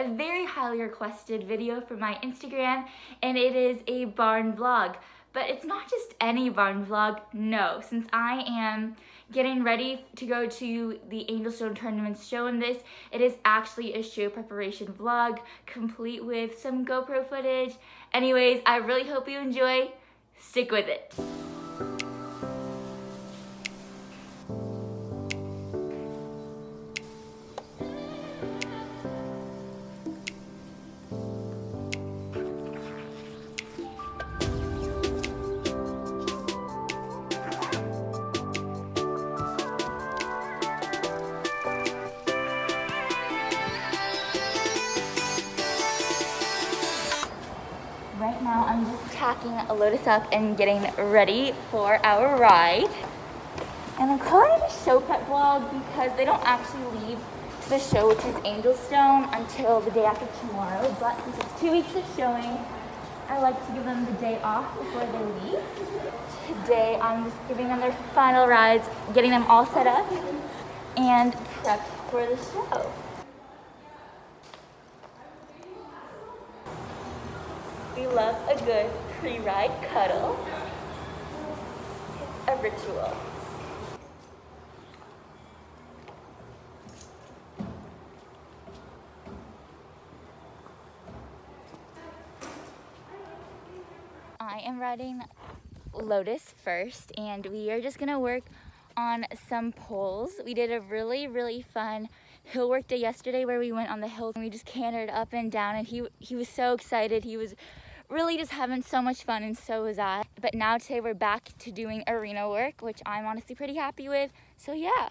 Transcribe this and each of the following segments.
a very highly requested video from my Instagram and it is a barn vlog. But it's not just any barn vlog, no. Since I am getting ready to go to the Angelstone Tournament's show in this, it is actually a show preparation vlog complete with some GoPro footage. Anyways, I really hope you enjoy. Stick with it. Tacking Lotus up and getting ready for our ride. And I'm calling it a show pet vlog because they don't actually leave the show, which is Angelstone, until the day after tomorrow. But since it's two weeks of showing, I like to give them the day off before they leave. Today I'm just giving them their final rides, getting them all set up and prepped for the show. We love a good pre-ride cuddle. It's a ritual. I am riding Lotus first and we are just gonna work on some poles. We did a really, really fun hill work day yesterday where we went on the hills and we just cantered up and down and he, he was so excited. He was really just having so much fun and so was I. But now today we're back to doing arena work, which I'm honestly pretty happy with. So yeah.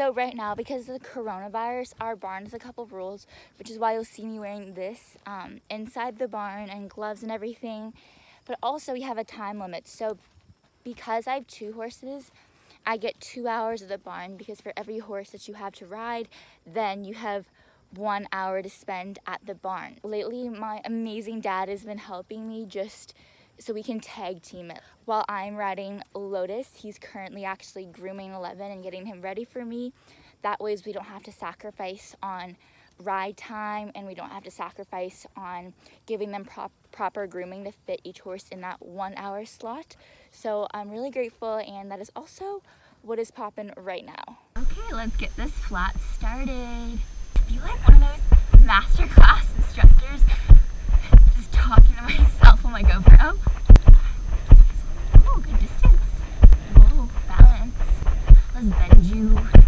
So right now, because of the coronavirus, our barn has a couple rules, which is why you'll see me wearing this um, inside the barn and gloves and everything. But also we have a time limit. So because I have two horses, I get two hours of the barn because for every horse that you have to ride, then you have one hour to spend at the barn. Lately, my amazing dad has been helping me just so we can tag team it. While I'm riding Lotus, he's currently actually grooming 11 and getting him ready for me. That way we don't have to sacrifice on ride time and we don't have to sacrifice on giving them prop proper grooming to fit each horse in that one hour slot. So I'm really grateful and that is also what is popping right now. Okay, let's get this flat started. I feel like one of those masterclass instructors just talking to myself on my GoPro. Oh, good distance. Whoa, balance. Let's bend you.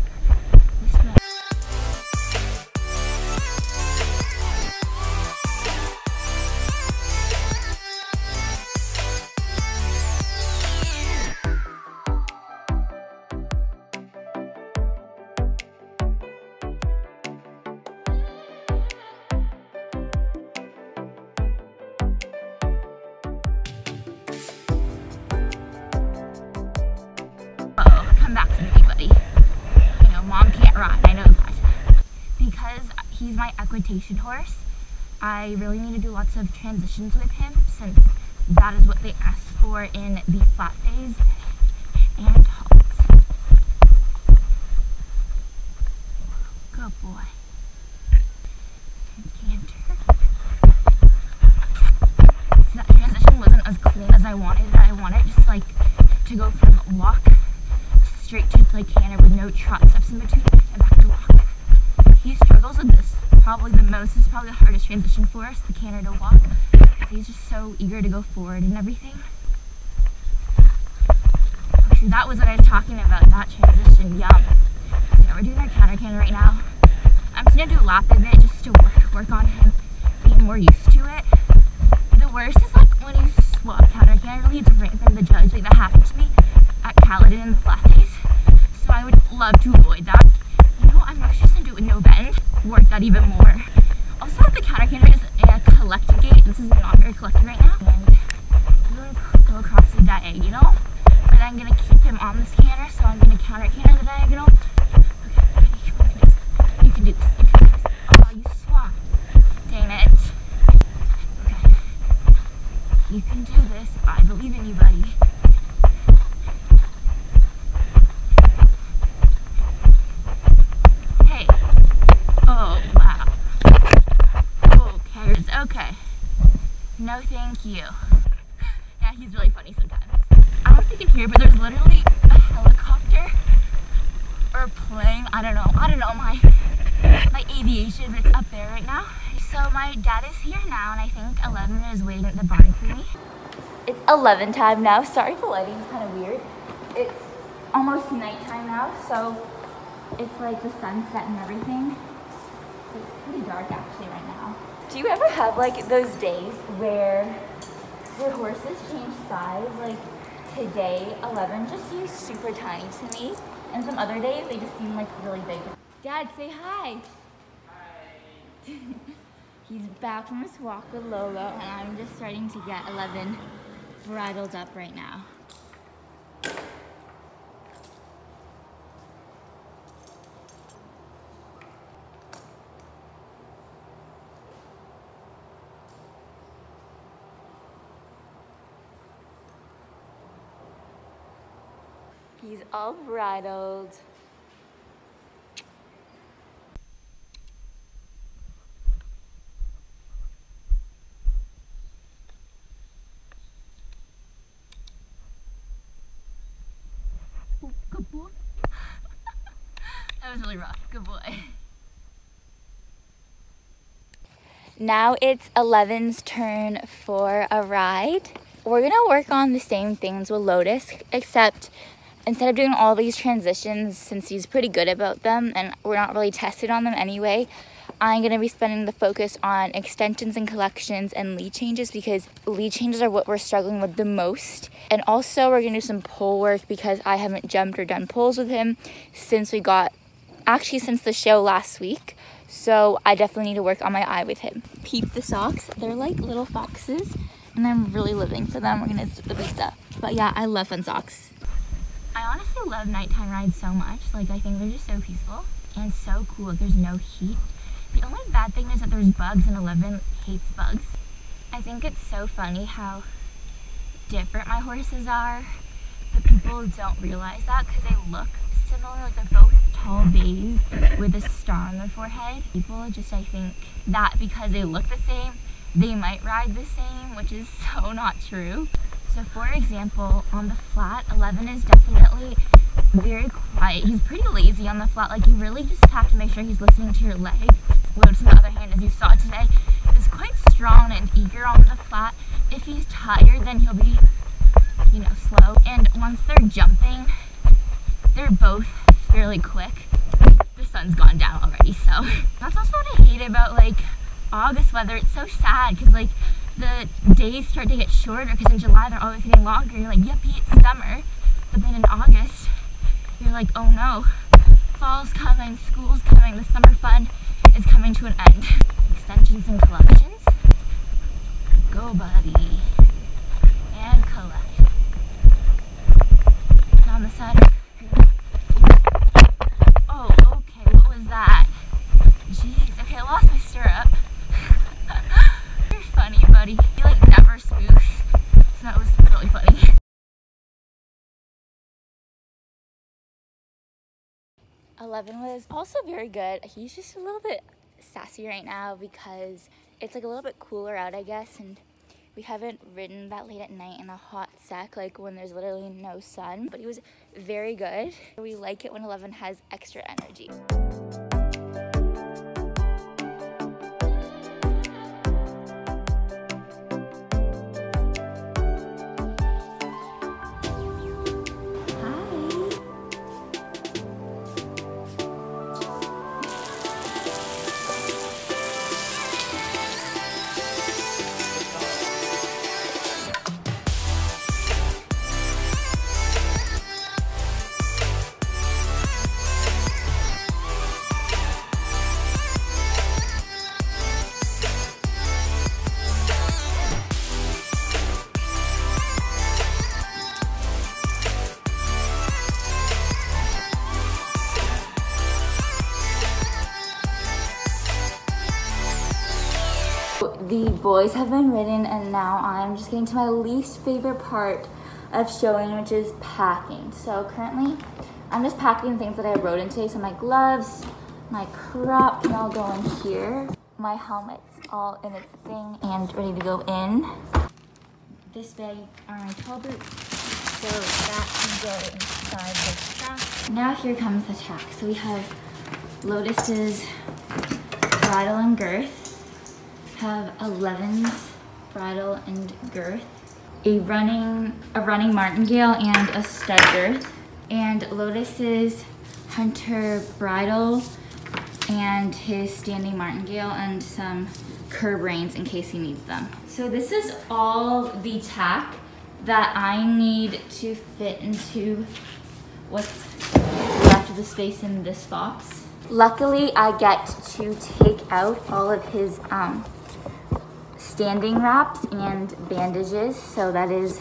Equitation horse, I really need to do lots of transitions with him since that is what they asked for in the flat phase and halt. Good boy. Canter. So that transition wasn't as clean as I wanted. I wanted just like to go from walk straight to like canter with no trot steps in between and back to walk. He struggles with this probably the most. It's probably the hardest transition for us, the to walk. He's just so eager to go forward and everything. See, that was what I was talking about, that transition, yum. So yeah, we're doing our counter canter right now. I'm just gonna do a lap of it just to work, work on him being more used to it. The worst is like when you swap counter canter, really different from the judge. Like that happened to me at Caledon in the flat days. So I would love to avoid that that even more. Also at the counter canter is a collect gate. This is not very collected right now. And I'm going to go across the diagonal. But I'm going to keep him on this counter, so I'm going to counter canter the diagonal. Okay, you can do this. You can do this. You can do this. Oh, you swap. Dang it. Okay. You can do this. I believe in you, buddy. Yeah, he's really funny sometimes. I don't know if you can hear, but there's literally a helicopter or a plane. I don't know. I don't know my my aviation, but it's up there right now. So my dad is here now, and I think 11 is waiting at the barn for me. It's 11 time now. Sorry the lighting's kind of weird. It's almost nighttime now, so it's like the sunset and everything. It's pretty dark actually right now. Do you ever have like those days where your horses change size? Like today, 11 just seems super tiny to me. And some other days, they just seem like really big. Dad, say hi. Hi. He's back from his walk with Lolo, and I'm just starting to get 11 bridled up right now. He's all bridled. good boy. that was really rough. Good boy. Now it's 11's turn for a ride. We're gonna work on the same things with Lotus, except instead of doing all these transitions, since he's pretty good about them and we're not really tested on them anyway, I'm going to be spending the focus on extensions and collections and lead changes because lead changes are what we're struggling with the most. And also we're going to do some pole work because I haven't jumped or done poles with him since we got, actually since the show last week. So I definitely need to work on my eye with him. Peep the socks. They're like little foxes and I'm really living for them. We're going to do the pizza. But yeah, I love fun socks. I honestly love nighttime rides so much. Like I think they're just so peaceful and so cool. There's no heat. The only bad thing is that there's bugs and 11 hates bugs. I think it's so funny how different my horses are, but people don't realize that because they look similar. Like they're both tall bays with a star on their forehead. People just, I think, that because they look the same, they might ride the same, which is so not true. So for example, on the flat, 11 is definitely very quiet. He's pretty lazy on the flat. Like you really just have to make sure he's listening to your leg. Lotus, on the other hand, as you saw today, is quite strong and eager on the flat. If he's tired, then he'll be, you know, slow. And once they're jumping, they're both fairly quick. The sun's gone down already, so. That's also what I hate about, like, August weather. It's so sad, because, like, the days start to get shorter, because in July they're always getting longer. You're like, yippee, it's summer. But then in August, you're like, oh no, fall's coming, school's coming, the summer fun is coming to an end. Extensions and collections. Go, buddy. And collect. On the side Oh, okay, what was that? 11 was also very good. He's just a little bit sassy right now because it's like a little bit cooler out, I guess, and we haven't ridden that late at night in a hot sec, like when there's literally no sun, but he was very good. We like it when 11 has extra energy. The boys have been ridden and now I'm just getting to my least favorite part of showing, which is packing. So currently, I'm just packing things that I rode in today. So my gloves, my crop can all go in here. My helmet's all in its thing and ready to go in. This bag are my tall boots, so that can go inside the trunk. Now here comes the tack. So we have Lotus's bridle and girth, have 11's bridle and girth, a running, a running martingale and a stud girth, and Lotus's hunter bridle and his standing martingale and some curb reins in case he needs them. So this is all the tack that I need to fit into what's left of the space in this box. Luckily, I get to take out all of his um, standing wraps and bandages, so that is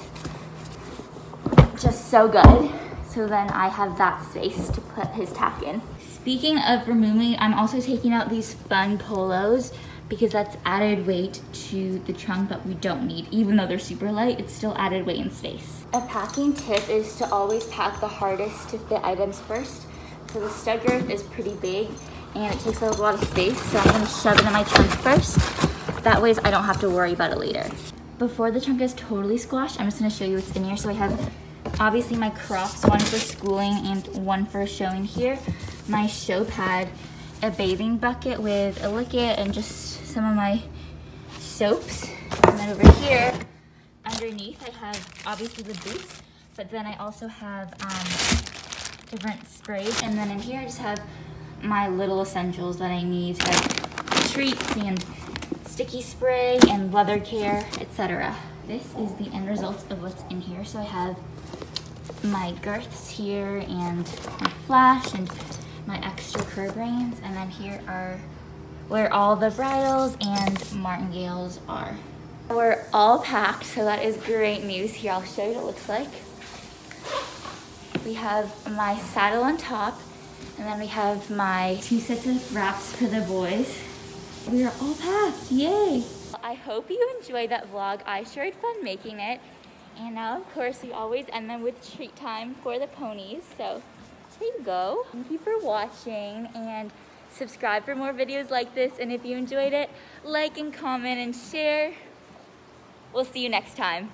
just so good. So then I have that space to put his tack in. Speaking of removing, I'm also taking out these fun polos because that's added weight to the trunk that we don't need. Even though they're super light, it's still added weight and space. A packing tip is to always pack the hardest to fit items first. So the stud girth is pretty big and it takes a lot of space. So I'm gonna shove it in my trunk first. That way I don't have to worry about it later. Before the trunk is totally squashed, I'm just gonna show you what's in here. So I have obviously my crops, one for schooling and one for showing here my show pad, a bathing bucket with a liquid and just some of my soaps. And then over here, underneath, I have obviously the boots, but then I also have um, different sprays. And then in here, I just have my little essentials that I need, like treats and spray and leather care, etc. This is the end result of what's in here. So I have my girths here and my flash and my extra curb reins. And then here are where all the bridles and martingales are. We're all packed, so that is great news. Here, I'll show you what it looks like. We have my saddle on top, and then we have my two sets of wraps for the boys. We are all packed, yay! I hope you enjoyed that vlog. I sure had fun making it. And now, of course, we always end them with treat time for the ponies. So here you go. Thank you for watching and subscribe for more videos like this. And if you enjoyed it, like and comment and share. We'll see you next time.